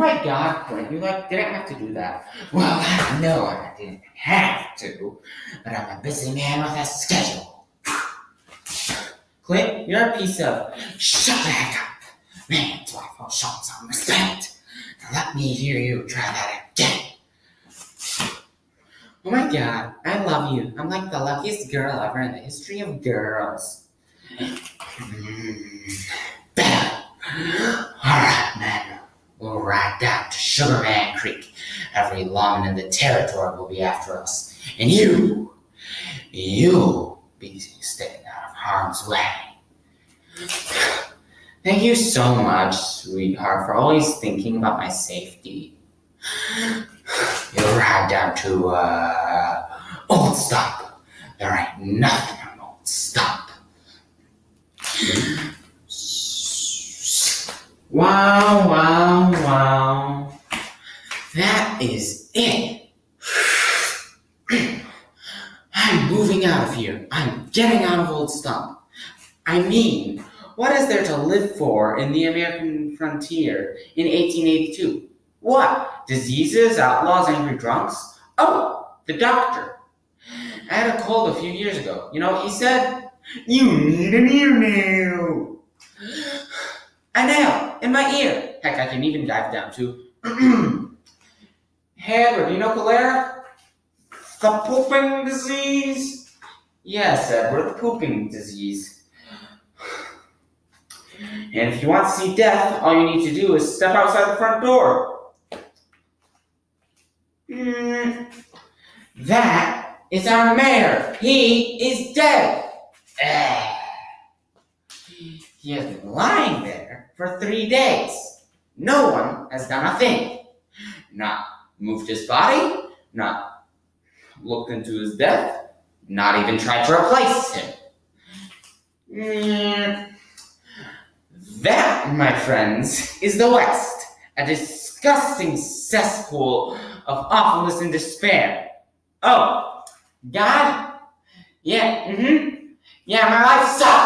my God, Clint, you like didn't have to do that. Well, I know I didn't have to, but I'm a busy man with a schedule. Clint, you're a piece of shut the heck up. Man, Man's wife will show some respect. Now let me hear you try that again. Oh my god, I love you. I'm like the luckiest girl ever in the history of girls. Mm. Alright, man. We'll ride Sugarman Creek. Every lawman in the territory will be after us. And you, you'll be staying out of harm's way. Thank you so much, sweetheart, for always thinking about my safety. You'll ride down to, uh, Old Stump. There ain't nothing on Old Stump. Wow, wow. Is it. I'm moving out of here. I'm getting out of Old Stump. I mean, what is there to live for in the American frontier in 1882? What? Diseases, outlaws, angry drunks? Oh, the doctor. I had a cold a few years ago. You know he said? You need an ear nail. A nail in my ear. Heck, I can even dive down to. you know cholera? The pooping disease? Yes, Edward, the pooping disease. And if you want to see death, all you need to do is step outside the front door. Mm, that is our mayor. He is dead. He has been lying there for three days. No one has done a thing. Not moved his body, not looked into his death, not even tried to replace him. Mm, that, my friends, is the West, a disgusting cesspool of awfulness and despair. Oh, God? Yeah, mm-hmm. Yeah, my life sucks.